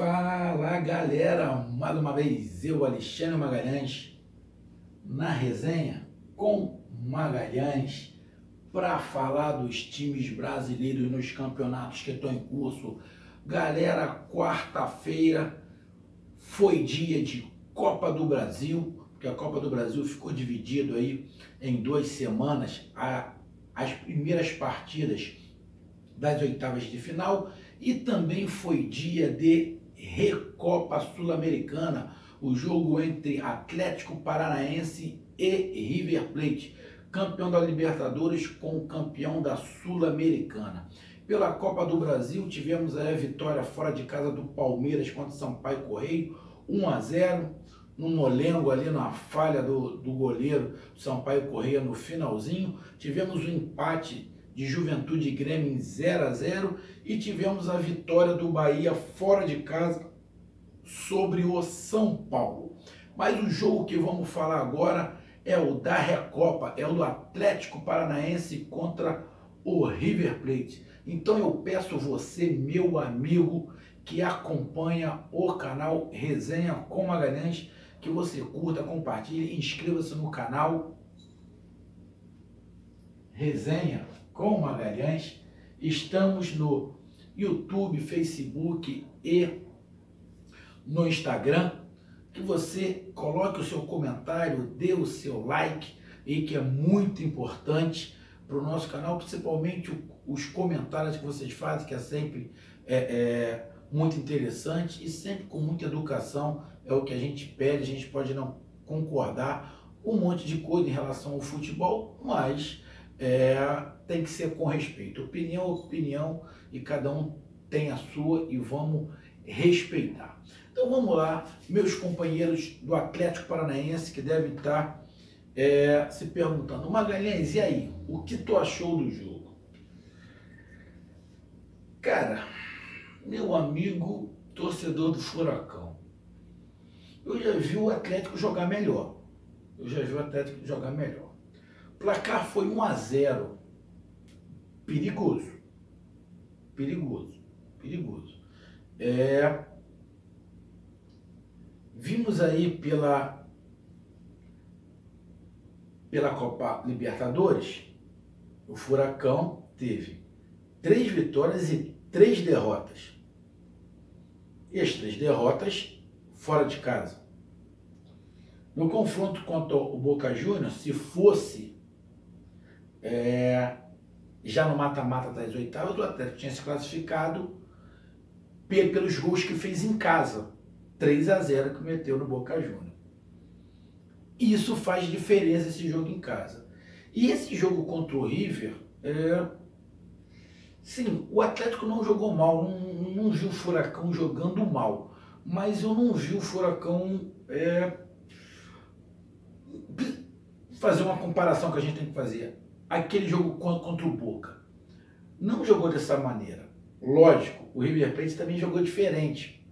Fala galera, mais uma vez eu, Alexandre Magalhães, na resenha com Magalhães, para falar dos times brasileiros nos campeonatos que estão em curso. Galera, quarta-feira foi dia de Copa do Brasil, porque a Copa do Brasil ficou dividido aí em duas semanas, as primeiras partidas das oitavas de final e também foi dia de Recopa Sul-Americana, o jogo entre Atlético Paranaense e River Plate, campeão da Libertadores com campeão da Sul-Americana. Pela Copa do Brasil, tivemos a vitória fora de casa do Palmeiras contra Sampaio Correio, 1 a 0 no molengo ali na falha do, do goleiro Sampaio Correia no finalzinho. Tivemos o um empate de Juventude Grêmio em 0 a 0 e tivemos a vitória do Bahia fora de casa sobre o São Paulo. Mas o jogo que vamos falar agora é o da Recopa, é o do Atlético Paranaense contra o River Plate. Então eu peço você, meu amigo, que acompanha o canal Resenha com Magalhães, que você curta, compartilhe, inscreva-se no canal Resenha com Magalhães. Estamos no YouTube, Facebook e no Instagram. Que você coloque o seu comentário, dê o seu like, e que é muito importante para o nosso canal, principalmente os comentários que vocês fazem, que é sempre é, é, muito interessante e sempre com muita educação. É o que a gente pede, a gente pode não concordar um monte de coisa em relação ao futebol, mas é, tem que ser com respeito. Opinião é opinião e cada um tem a sua e vamos respeitar. Então vamos lá, meus companheiros do Atlético Paranaense que devem estar é, se perguntando, Magalhães, e aí, o que tu achou do jogo? Cara, meu amigo torcedor do Furacão, eu já vi o Atlético jogar melhor. Eu já vi o Atlético jogar melhor. Placar foi 1 a 0. Perigoso. Perigoso. Perigoso. É, vimos aí pela pela Copa Libertadores, o Furacão teve três vitórias e três derrotas. E as três derrotas fora de casa. No confronto contra o Boca Juniors, se fosse é, já no mata-mata das oitavas, o Atlético tinha se classificado pelos gols que fez em casa. 3 a 0 que meteu no Boca Juniors. Isso faz diferença esse jogo em casa. E esse jogo contra o River, é... sim, o Atlético não jogou mal, não, não vi o Furacão jogando mal, mas eu não vi o Furacão é... fazer uma comparação que a gente tem que fazer aquele jogo contra o Boca. Não jogou dessa maneira. Lógico, o River Plate também jogou diferente.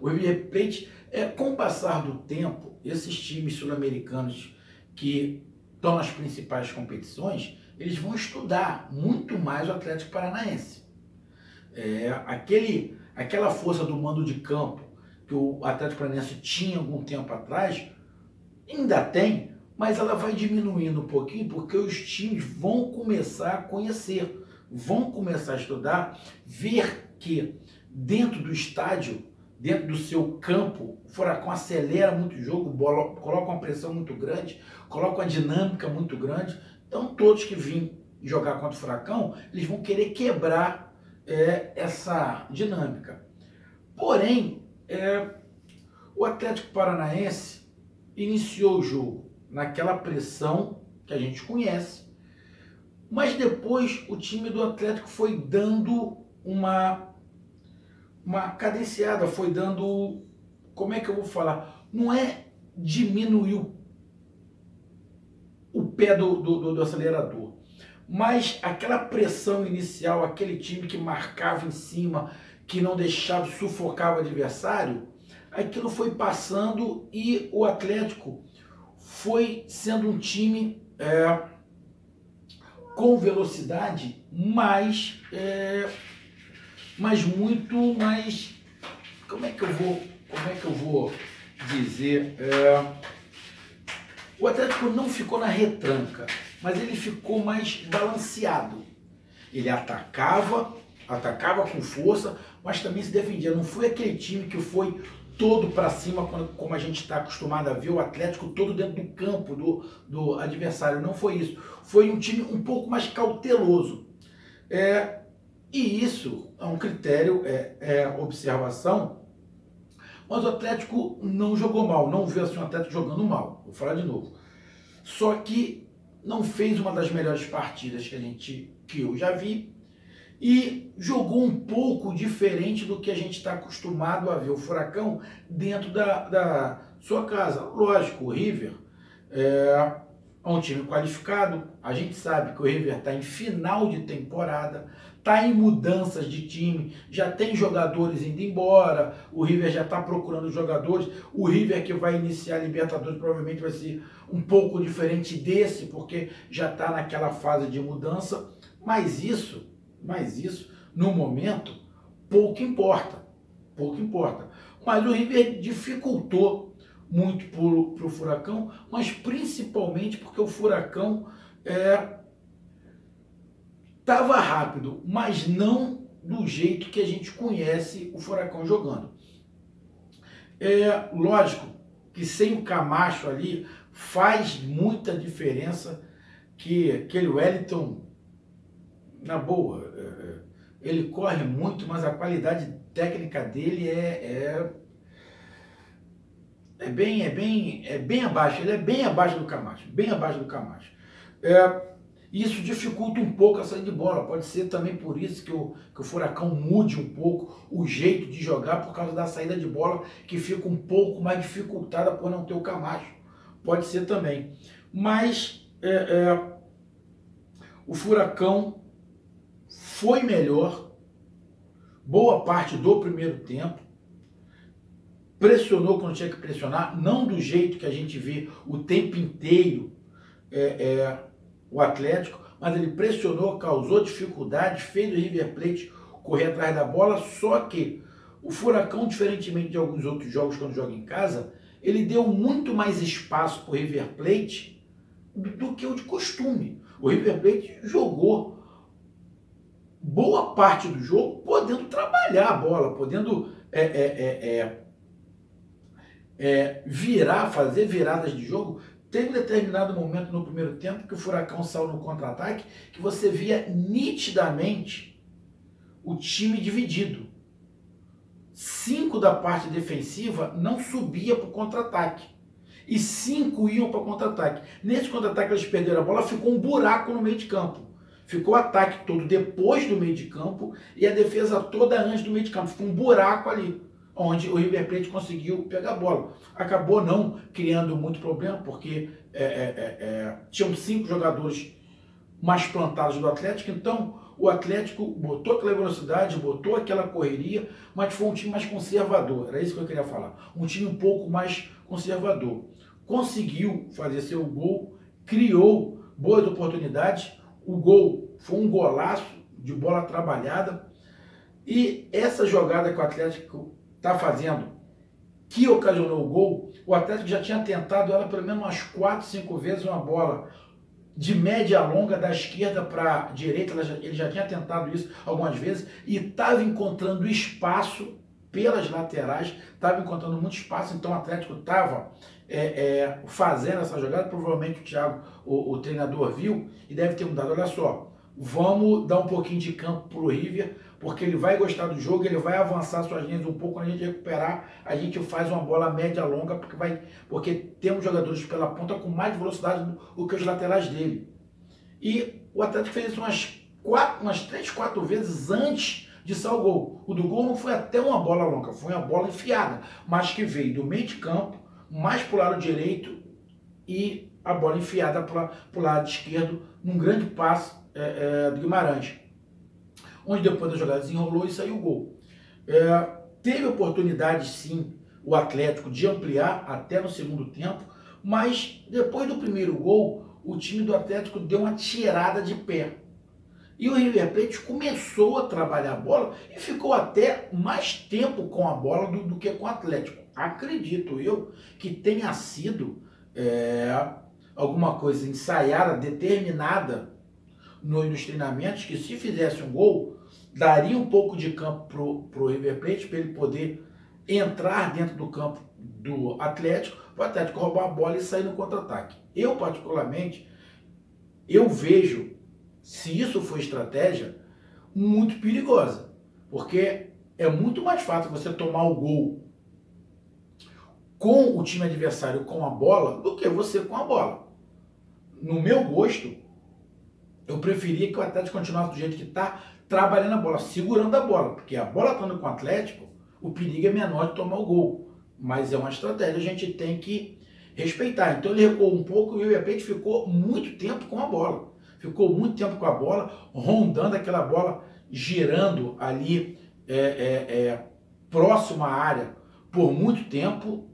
O River Plate, é, com o passar do tempo, esses times sul-americanos que estão nas principais competições, eles vão estudar muito mais o Atlético Paranaense. É, aquele, aquela força do mando de campo que o Atlético Paranaense tinha algum tempo atrás, ainda tem, mas ela vai diminuindo um pouquinho porque os times vão começar a conhecer, vão começar a estudar, ver que dentro do estádio, dentro do seu campo, o Furacão acelera muito o jogo, coloca uma pressão muito grande, coloca uma dinâmica muito grande. Então, todos que vêm jogar contra o Furacão, eles vão querer quebrar é, essa dinâmica. Porém, é, o Atlético Paranaense iniciou o jogo naquela pressão que a gente conhece. Mas depois o time do Atlético foi dando uma uma cadenciada, foi dando como é que eu vou falar? Não é diminuir o, pé do, do, do acelerador, mas aquela pressão inicial, aquele time que marcava em cima, que não deixava, sufocava o adversário, aquilo foi passando e o Atlético foi sendo um time é, com velocidade, mas, é, mas muito mais como é que eu vou, como é que eu vou dizer? É, o Atlético não ficou na retranca, mas ele ficou mais balanceado. Ele atacava, atacava com força, mas também se defendia. Não foi aquele time que foi todo para cima, como a gente está acostumado a ver o Atlético todo dentro do campo do, do adversário. Não foi isso. Foi um time um pouco mais cauteloso. É, e isso é um critério, é, é observação. Mas o Atlético não jogou mal, não viu assim o Atlético jogando mal. Vou falar de novo. Só que não fez uma das melhores partidas que a gente que eu já vi e jogou um pouco diferente do que a gente está acostumado a ver. O Furacão dentro da, da sua casa. Lógico, o River é, é um time qualificado, a gente sabe que o River está em final de temporada, está em mudanças de time, já tem jogadores indo embora, o River já está procurando jogadores, o River que vai iniciar a Libertadores provavelmente vai ser um pouco diferente desse, porque já está naquela fase de mudança, mas isso mas isso, no momento, pouco importa. Pouco importa. Mas o River dificultou muito para o Furacão, mas principalmente porque o Furacão estava é, rápido, mas não do jeito que a gente conhece o Furacão jogando. É lógico que sem o Camacho ali faz muita diferença que aquele Wellington na boa, é, é, ele corre muito, mas a qualidade técnica dele é, é, é, bem, é, bem, é bem abaixo, ele é bem abaixo do Camacho, bem abaixo do Camacho. É, isso dificulta um pouco a saída de bola. Pode ser também por isso que o, que o Furacão mude um pouco o jeito de jogar por causa da saída de bola, que fica um pouco mais dificultada por não ter o Camacho. Pode ser também. Mas é, é, o Furacão foi melhor, boa parte do primeiro tempo, pressionou quando tinha que pressionar, não do jeito que a gente vê o tempo inteiro é, é, o Atlético, mas ele pressionou, causou dificuldade, fez o River Plate correr atrás da bola, só que o Furacão, diferentemente de alguns outros jogos quando joga em casa, ele deu muito mais espaço para o River Plate do que o de costume. O River Plate jogou boa parte do jogo podendo trabalhar a bola, podendo é, é, é, é, é virar, fazer viradas de jogo. Teve um determinado momento no primeiro tempo que o Furacão saiu no contra-ataque que você via nitidamente o time dividido. Cinco da parte defensiva não subia para o contra-ataque. E cinco iam para o contra-ataque. Nesse contra-ataque eles perderam a bola, ficou um buraco no meio de campo. Ficou o ataque todo depois do meio de campo e a defesa toda antes do meio de campo. Ficou um buraco ali, onde o River Plate conseguiu pegar a bola. Acabou não criando muito problema, porque é, é, é, é, tinham cinco jogadores mais plantados do Atlético, então o Atlético botou aquela velocidade, botou aquela correria, mas foi um time mais conservador. Era isso que eu queria falar. Um time um pouco mais conservador. Conseguiu fazer seu gol, criou boas oportunidades, o gol foi um golaço de bola trabalhada. E essa jogada que o Atlético está fazendo, que ocasionou o gol, o Atlético já tinha tentado ela pelo menos umas 4, 5 vezes uma bola de média longa da esquerda para a direita, ele já tinha tentado isso algumas vezes e estava encontrando espaço pelas laterais, estava encontrando muito espaço, então o Atlético estava é, é, fazendo essa jogada, provavelmente o Thiago, o, o, treinador, viu e deve ter mudado. Olha só, vamos dar um pouquinho de campo para o River, porque ele vai gostar do jogo, ele vai avançar suas linhas um pouco, quando a gente recuperar, a gente faz uma bola média longa, porque, vai, porque temos jogadores pela ponta com mais velocidade do que os laterais dele. E o Atlético fez isso umas, quatro, umas três, quatro vezes antes de sair o gol. O do gol não foi até uma bola longa, foi uma bola enfiada, mas que veio do meio de campo, mais para o lado direito e a bola enfiada para o lado esquerdo, num grande passe é, é, do Guimarães. Onde depois da jogada desenrolou e saiu o gol. É, teve oportunidade sim o Atlético de ampliar até no segundo tempo, mas depois do primeiro gol, o time do Atlético deu uma tirada de pé. E o River Plate começou a trabalhar a bola e ficou até mais tempo com a bola do, do que com o Atlético. Acredito eu que tenha sido é, alguma coisa ensaiada, determinada no, nos treinamentos, que se fizesse um gol, daria um pouco de campo para o River Plate, para ele poder entrar dentro do campo do Atlético, para o Atlético roubar a bola e sair no contra-ataque. Eu, particularmente, eu vejo se isso for estratégia, muito perigosa. Porque é muito mais fácil você tomar o gol com o time adversário com a bola do que você com a bola. No meu gosto, eu preferia que o Atlético continuasse do jeito que está, trabalhando a bola, segurando a bola, porque a bola estando com o Atlético, o perigo é menor de tomar o gol. Mas é uma estratégia, a gente tem que respeitar. Então ele recuou um pouco e o Repente ficou muito tempo com a bola ficou muito tempo com a bola, rondando aquela bola, girando ali é, é, é, próximo à área por muito tempo.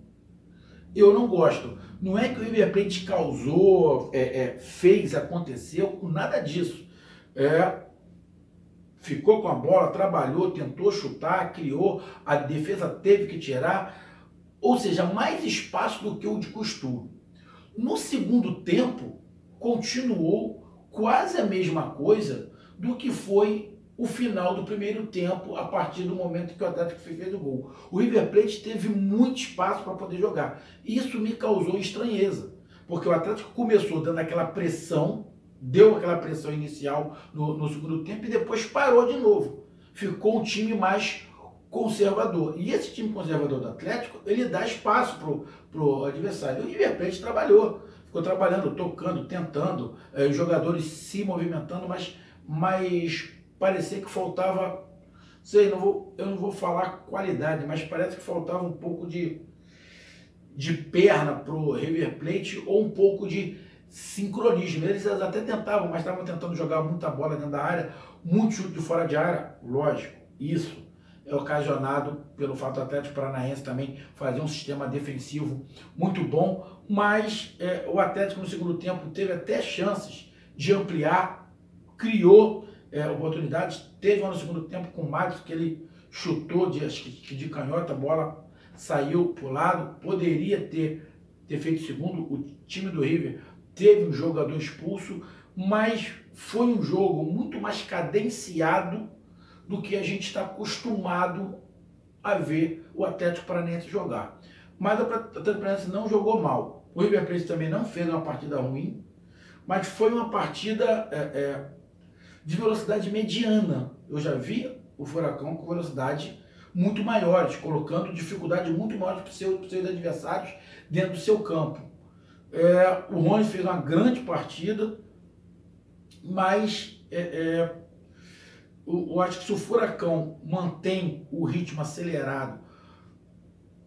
Eu não gosto. Não é que o River Plate causou, é, é, fez, aconteceu, nada disso. É, ficou com a bola, trabalhou, tentou chutar, criou, a defesa teve que tirar, ou seja, mais espaço do que o de costume. No segundo tempo, continuou quase a mesma coisa do que foi o final do primeiro tempo, a partir do momento que o Atlético fez o gol. O River Plate teve muito espaço para poder jogar. Isso me causou estranheza, porque o Atlético começou dando aquela pressão, deu aquela pressão inicial no, no segundo tempo e depois parou de novo. Ficou um time mais conservador. E esse time conservador do Atlético, ele dá espaço para o adversário. O River Plate trabalhou ficou trabalhando, tocando, tentando, é, os jogadores se movimentando, mas parecia que faltava, sei, não vou, eu não vou falar qualidade, mas parece que faltava um pouco de, de perna para o River Plate ou um pouco de sincronismo. Eles até tentavam, mas estavam tentando jogar muita bola dentro da área, muito chute de fora de área, lógico, isso é ocasionado pelo fato do Atlético Paranaense também fazer um sistema defensivo muito bom, mas é, o Atlético no segundo tempo teve até chances de ampliar, criou é, oportunidades, teve uma no segundo tempo com o Matos que ele chutou de, de canhota, a bola saiu para o lado, poderia ter, ter feito segundo, o time do River teve um jogador expulso, mas foi um jogo muito mais cadenciado do que a gente está acostumado a ver o Atlético Paranaense jogar. Mas o Atlético Paranaense não jogou mal. O River Plate também não fez uma partida ruim, mas foi uma partida é, é, de velocidade mediana. Eu já vi o Furacão com velocidade muito maiores, colocando dificuldade muito maior para os seus, seus adversários dentro do seu campo. É, o Rony fez uma grande partida, mas é, é eu, acho que se o furacão mantém o ritmo acelerado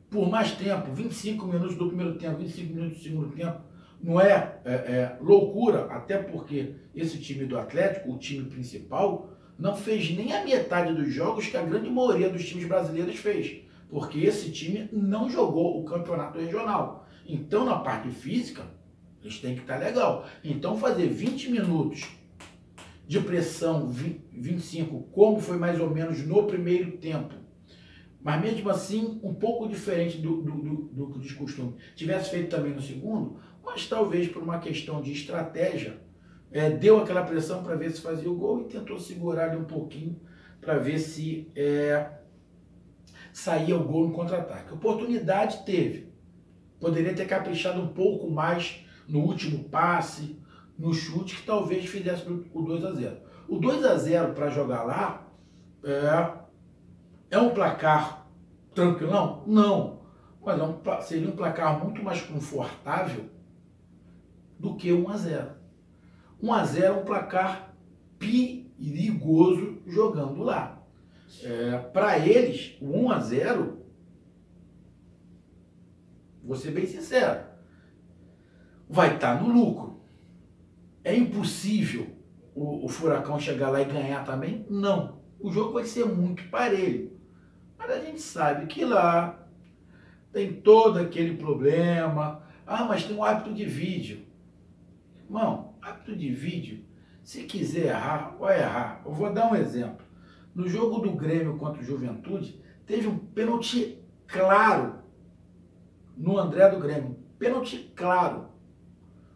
por mais tempo, 25 minutos do primeiro tempo, 25 minutos do segundo tempo, não é, é, é, loucura, até porque esse time do Atlético, o time principal, não fez nem a metade dos jogos que a grande maioria dos times brasileiros fez, porque esse time não jogou o campeonato regional. Então, na parte física, eles têm que estar legal. Então, fazer 20 minutos de pressão 25, como foi mais ou menos no primeiro tempo. Mas mesmo assim, um pouco diferente do, do, do, do de costume. Tivesse feito também no segundo, mas talvez por uma questão de estratégia, é, deu aquela pressão para ver se fazia o gol e tentou segurar ali um pouquinho para ver se é, saía o gol no contra-ataque. Oportunidade teve. Poderia ter caprichado um pouco mais no último passe, no chute que talvez fizesse o 2 a 0 O 2 a 0 para jogar lá é, é um placar tranquilão? Não. Mas é um, seria um placar muito mais confortável do que 1 a 0 1 a 0 é um placar perigoso jogando lá. É, para eles, o 1 a 0 vou ser bem sincero, vai estar tá no lucro. É impossível o, o Furacão chegar lá e ganhar também? Não. O jogo vai ser muito parelho. Mas a gente sabe que lá tem todo aquele problema. Ah, mas tem um hábito de vídeo. Irmão, hábito de vídeo, Se quiser errar, vai errar. Eu vou dar um exemplo. No jogo do Grêmio contra o Juventude, teve um pênalti claro no André do Grêmio. Pênalti claro.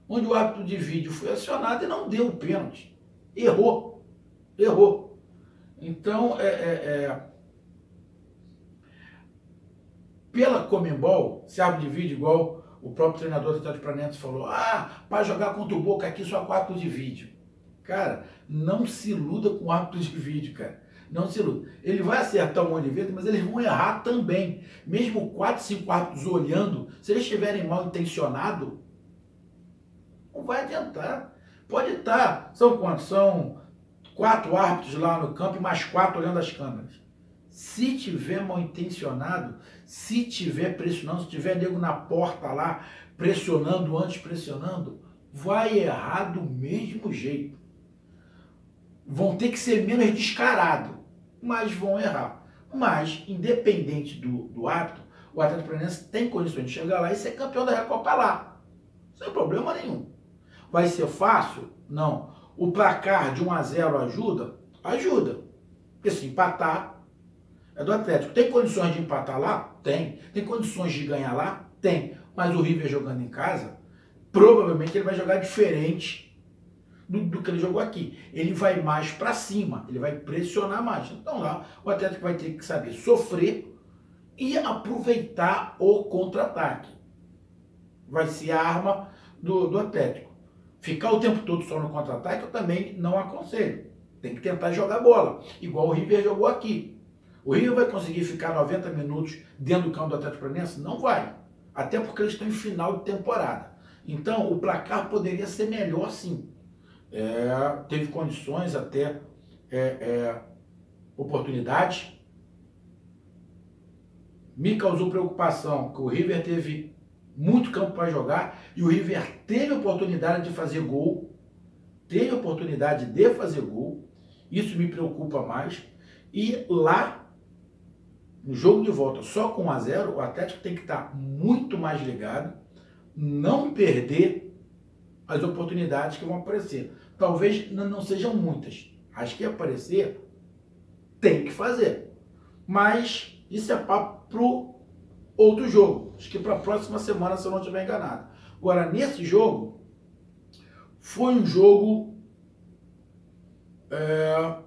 Onde o árbitro de vídeo foi acionado e não deu o pênalti. Errou. Errou. Então, é, é, é... pela Comembol, se árbitro de vídeo igual o próprio treinador do Atlético Paranaense falou, ah, para jogar contra o Boca aqui só quatro de vídeo. Cara, não se iluda com árbitro de vídeo, cara. Não se iluda. Ele vai acertar um monte de vezes, mas eles vão errar também. Mesmo quatro, cinco árbitros olhando, se eles estiverem mal intencionados, não vai adiantar. Pode estar. São quantos? São quatro árbitros lá no campo e mais quatro olhando as câmeras. Se tiver mal intencionado, se tiver pressionando, se tiver nego na porta lá, pressionando antes, pressionando, vai errar do mesmo jeito. Vão ter que ser menos descarado, mas vão errar. Mas, independente do, do hábito, o atleta Paranaense tem condições de chegar lá e ser campeão da Recopa lá. Sem problema nenhum. Vai ser fácil? Não. O placar de 1 a 0 ajuda? Ajuda. Porque se empatar, é do Atlético. Tem condições de empatar lá? Tem. Tem condições de ganhar lá? Tem. Mas o River jogando em casa, provavelmente ele vai jogar diferente do, do que ele jogou aqui. Ele vai mais para cima, ele vai pressionar mais. Então lá o Atlético vai ter que saber sofrer e aproveitar o contra-ataque. Vai ser a arma do, do Atlético. Ficar o tempo todo só no contra-ataque eu também não aconselho. Tem que tentar jogar bola, igual o River jogou aqui. O Rio vai conseguir ficar 90 minutos dentro do campo do Atlético Paranaense? Não vai. Até porque eles estão em final de temporada. Então, o placar poderia ser melhor sim. É, teve condições até é, é, oportunidades. Me causou preocupação que o River teve muito campo para jogar e o River teve oportunidade de fazer gol, teve oportunidade de fazer gol. Isso me preocupa mais. E lá no jogo de volta só com 1 a 0 o Atlético tem que estar muito mais ligado, não perder as oportunidades que vão aparecer. Talvez não sejam muitas. As que aparecer, tem que fazer. Mas isso é papo pro outro jogo. Acho que para a próxima semana, se eu não estiver enganado. Agora, nesse jogo, foi um jogo é,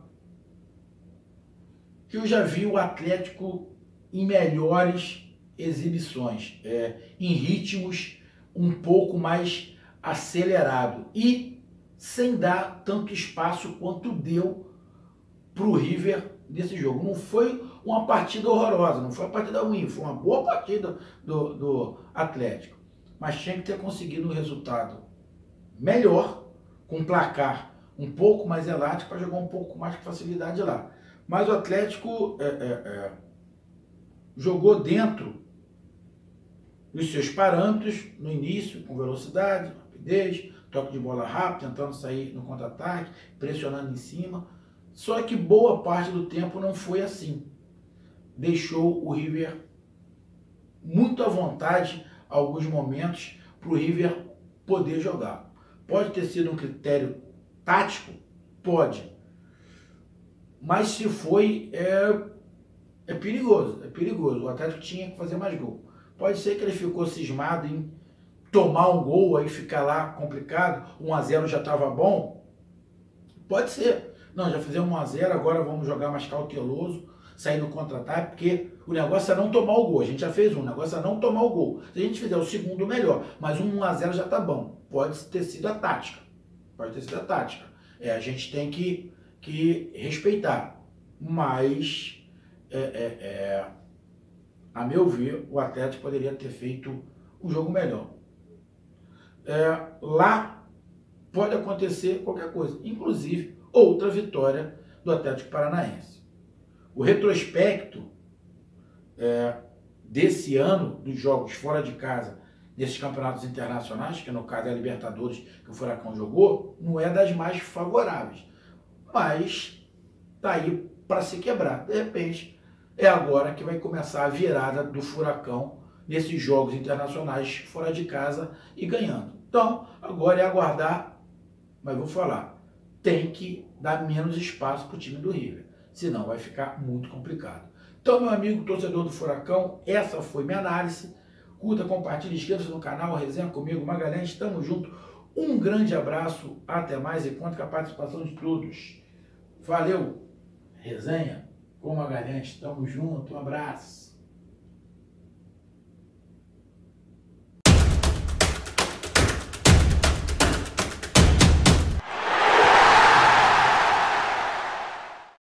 eu já vi o Atlético em melhores exibições, é, em ritmos um pouco mais acelerado e sem dar tanto espaço quanto deu para o River nesse jogo. Não foi uma partida horrorosa, não foi uma partida ruim, foi uma boa partida do, do Atlético. Mas tinha que ter conseguido um resultado melhor, com placar um pouco mais elástico, para jogar um pouco mais com facilidade lá. Mas o Atlético é, é, é, jogou dentro dos seus parâmetros no início, com velocidade, rapidez, toque de bola rápido, tentando sair no contra-ataque, pressionando em cima. Só que boa parte do tempo não foi assim. Deixou o River muito à vontade, alguns momentos, para o River poder jogar. Pode ter sido um critério tático? Pode. Mas se foi, é, é perigoso, é perigoso. O Atlético tinha que fazer mais gol. Pode ser que ele ficou cismado em tomar um gol, aí ficar lá complicado, 1 a 0 já estava bom. Pode ser. Não, já fizemos 1 a 0 agora vamos jogar mais cauteloso, sair no contra-ataque, porque o negócio é não tomar o gol. A gente já fez um, o negócio é não tomar o gol. Se a gente fizer o segundo, melhor. Mas um 1 a 0 já está bom. Pode ter sido a tática. Pode ter sido a tática. É, a gente tem que que respeitar. Mas, é, é, é, a meu ver, o Atlético poderia ter feito um jogo melhor. É, lá pode acontecer qualquer coisa, inclusive outra vitória do Atlético Paranaense. O retrospecto é, desse ano dos jogos fora de casa, desses campeonatos internacionais, que no caso é a Libertadores que o Furacão jogou, não é das mais favoráveis mas tá aí para se quebrar. De repente, é agora que vai começar a virada do furacão nesses jogos internacionais fora de casa e ganhando. Então, agora é aguardar, mas vou falar, tem que dar menos espaço para o time do River. Senão vai ficar muito complicado. Então, meu amigo torcedor do Furacão, essa foi minha análise. Curta, compartilhe, inscreva-se no canal, resenha comigo, Magalhães, estamos juntos. Um grande abraço, até mais e conto com a participação de todos. Valeu, resenha com Magalhães, estamos juntos, um abraço.